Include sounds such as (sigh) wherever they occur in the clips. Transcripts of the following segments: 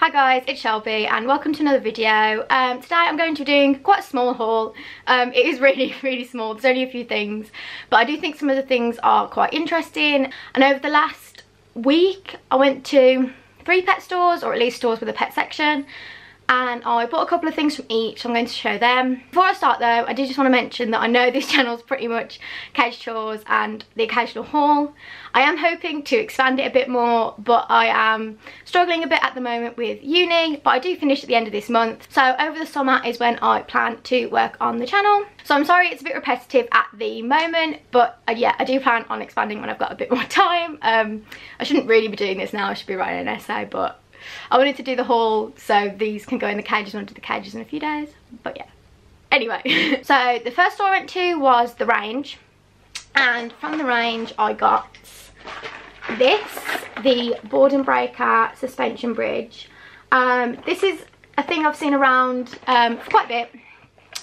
Hi guys, it's Shelby and welcome to another video. Um, today I'm going to be doing quite a small haul. Um, it is (laughs) really, really small. There's only a few things, but I do think some of the things are quite interesting. And over the last week, I went to three pet stores, or at least stores with a pet section and I bought a couple of things from each I'm going to show them. Before I start though I did just want to mention that I know (laughs) this channel is pretty much cage chores and the occasional haul. I am hoping to expand it a bit more but I am struggling a bit at the moment with uni but I do finish at the end of this month so over the summer is when I plan to work on the channel. So I'm sorry it's a bit repetitive at the moment but uh, yeah I do plan on expanding when I've got a bit (laughs) more time. Um, I shouldn't really be doing this now I should be writing an essay but I wanted to do the haul so these can go in the cages and I'll do the cages in a few days. But yeah. Anyway, (laughs) so the first store I went to was The Range. And from The Range I got this, the Boredom Breaker suspension bridge. Um, this is a thing I've seen around um, for quite a bit.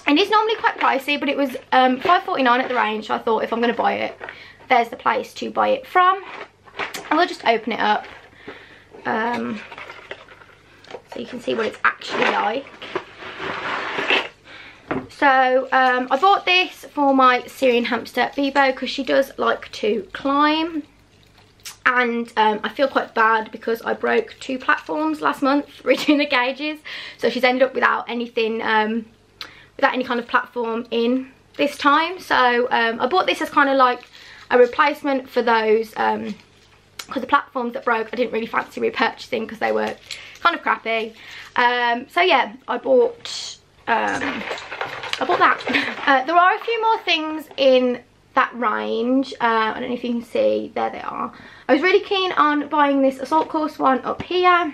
And it's normally quite pricey, but it was um, 5.49 at the range. So I thought if I'm going to buy it, there's the place to buy it from. And we'll just open it up. Um, so you can see what it's actually like. So um, I bought this for my Syrian hamster Bebo because she does like to climb. And um, I feel quite bad because I broke two platforms last month (laughs) redoing the gauges. So she's ended up without anything um, without any kind of platform in this time. So um, I bought this as kind of like a replacement for those because um, the platforms that broke I didn't really fancy repurchasing because they were kind of crappy. Um, so yeah, I bought, um, I bought that. (laughs) Uh, there are a few more things in that range. Uh, I don't know if you can see, there they are. I was really keen on buying this Assault Course one up here.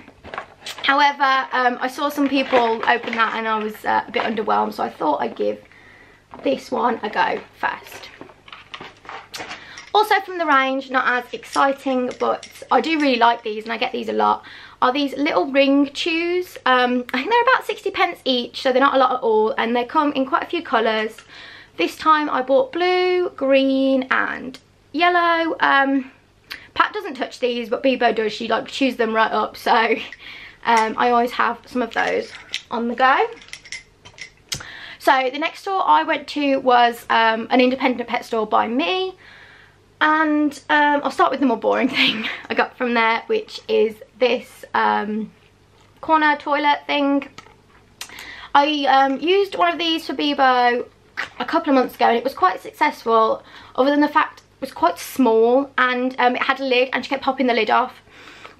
However, um, I saw some people open that and I was uh, a bit underwhelmed, so I thought I'd give this one a go first. Also from the range, not as exciting, but I do really like these and I get these a lot are these little ring chews. Um, I think they're about 60 pence each, so they're not a lot at all, and they come in quite a few colours. This time I bought blue, green and yellow. Um, Pat doesn't touch these, but Bebo does. She like chews them right up, so um, I always have some of those on the go. So the next store I went to was um, an independent pet store by me. And um, I'll start with the more boring (laughs) thing I got from there, which is this um, corner toilet thing. I um, used one of these for Bebo a couple of months ago and it was quite successful other than the fact it was quite small and um, it had a lid and she kept popping the lid off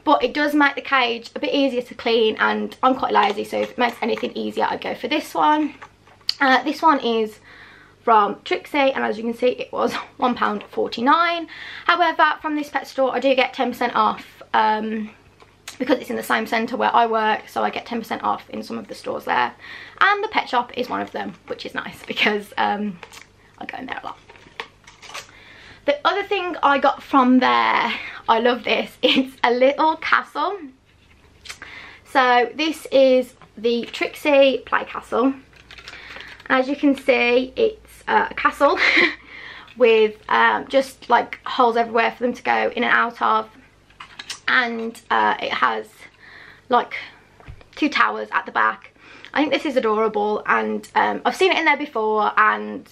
but it does make the cage a bit easier to clean and I'm quite lazy so if it makes anything easier I'd go for this one. Uh, this one is from Trixie and as you can see it was (laughs) £1.49. However from this pet store I do get 10% off um, because it's in the same centre where I work so I get 10% off in some of the stores there and the pet shop is one of them which is nice because um, I go in there a lot. The other thing I got from there, I love this, (laughs) it's a little castle. So this is the Trixie Play Castle. As you can see, it's a castle (laughs) with um, just like holes everywhere for them to go in and out of and uh, it has like two towers at the back. I think this is adorable and um, I've seen it in there before and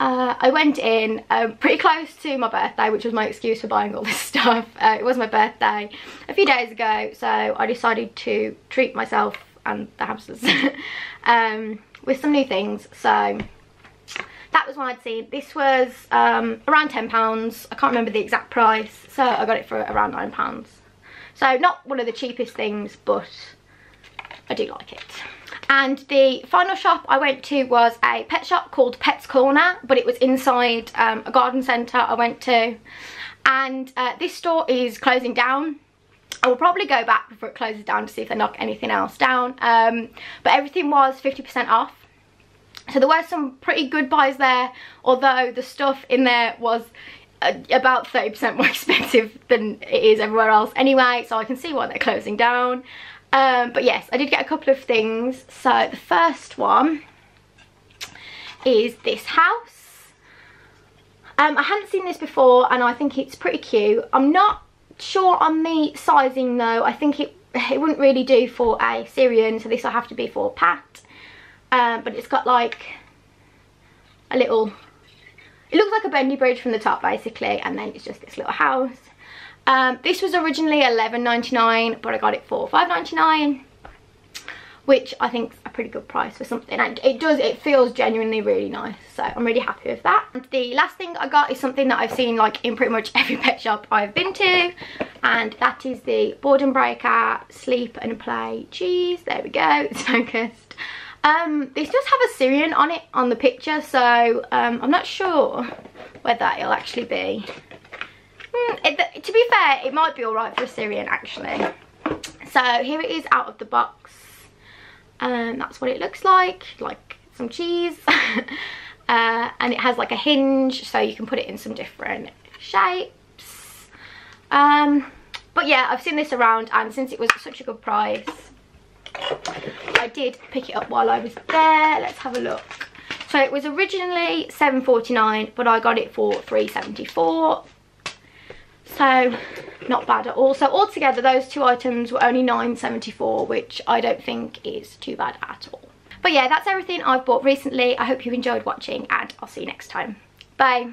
uh, I went in uh, (laughs) pretty close to my birthday which was my excuse for buying all this (laughs) stuff. Uh, it was my birthday a few days ago so I decided to treat myself and the hamsters um, with some new things so that was one I'd seen. This was um, around £10. I can't remember the exact price. So I got it for around £9. So not one of the cheapest things, but I do like it. And the final shop I went to was a pet shop called Pets Corner, but it was inside um, a garden centre I went to. And uh, this store is closing down. I will probably go back before it closes down to see if they knock anything else down. Um, but everything was 50% off. So there were some pretty good buys there, although the stuff in there was uh, about 30% more (laughs) expensive than it is everywhere else anyway, so I can see why they're closing down. Um, but yes, I did get a couple of things. So the first one is this house. Um, I hadn't seen this before and I think it's pretty cute. I'm not sure on the sizing though. I think it it wouldn't really do for a Syrian, so this will have to be for Pat. Um, but it's got like a little, it looks like a bendy bridge from the top basically, and then it's just this little house. Um, this was originally $11.99, but I got it for $5.99 which I think is a pretty good price for something. And it does it feels genuinely really nice so I'm really happy with that. And the last thing I got is something that I've seen like in pretty much (laughs) every pet shop I've been to and that is the Boredom Breaker Sleep and Play cheese. There we go (laughs) it's focused. Um this does have a Syrian on it on the picture so um I'm not sure whether it'll actually be. Mm, it, to be fair it might be all right for a Syrian actually. So here it is out of the box and that's what it looks like like some cheese. (laughs) Uh, and it has like a hinge so you can put it in some different shapes. Um, but yeah I've seen this around and since it was such a good price I did pick it up while I was there. Let's have a look. So it was originally 7.49 but I got it for 3.74 so not bad at all. So altogether those two items were only 9.74 which i don't think is too bad at all. But yeah that's everything i've bought recently. I hope you enjoyed watching and i'll see you next time. Bye